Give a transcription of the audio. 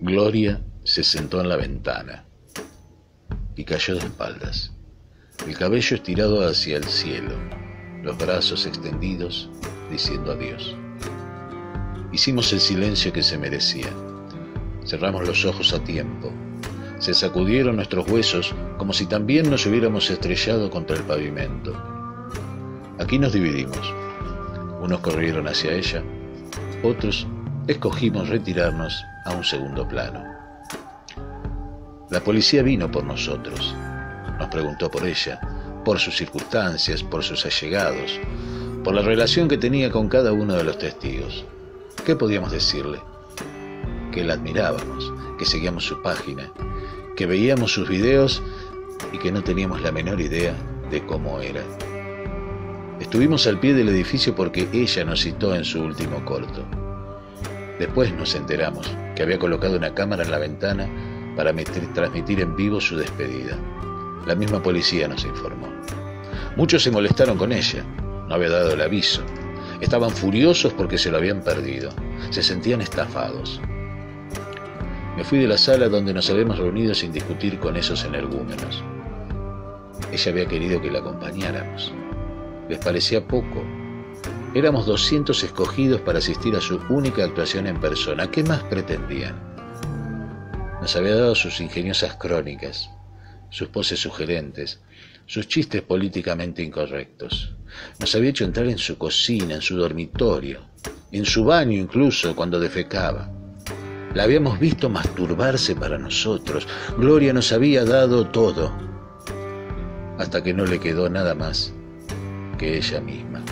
Gloria se sentó en la ventana y cayó de espaldas, el cabello estirado hacia el cielo los brazos extendidos, diciendo adiós. Hicimos el silencio que se merecía. Cerramos los ojos a tiempo. Se sacudieron nuestros huesos como si también nos hubiéramos estrellado contra el pavimento. Aquí nos dividimos. Unos corrieron hacia ella, otros escogimos retirarnos a un segundo plano. La policía vino por nosotros, nos preguntó por ella, por sus circunstancias, por sus allegados, por la relación que tenía con cada uno de los testigos. ¿Qué podíamos decirle? Que la admirábamos, que seguíamos su página, que veíamos sus videos y que no teníamos la menor idea de cómo era. Estuvimos al pie del edificio porque ella nos citó en su último corto. Después nos enteramos que había colocado una cámara en la ventana para transmitir en vivo su despedida. La misma policía nos informó. Muchos se molestaron con ella, no había dado el aviso. Estaban furiosos porque se lo habían perdido, se sentían estafados. Me fui de la sala donde nos habíamos reunido sin discutir con esos energúmenos. Ella había querido que la acompañáramos. Les parecía poco. Éramos 200 escogidos para asistir a su única actuación en persona. ¿Qué más pretendían? Nos había dado sus ingeniosas crónicas, sus poses sugerentes, sus chistes políticamente incorrectos. Nos había hecho entrar en su cocina, en su dormitorio, en su baño incluso cuando defecaba. La habíamos visto masturbarse para nosotros. Gloria nos había dado todo, hasta que no le quedó nada más que ella misma.